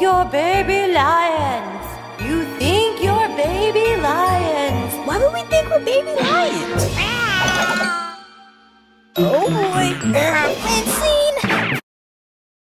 you're baby lions. You think you're baby lions. Why would we think we're baby lions? oh boy.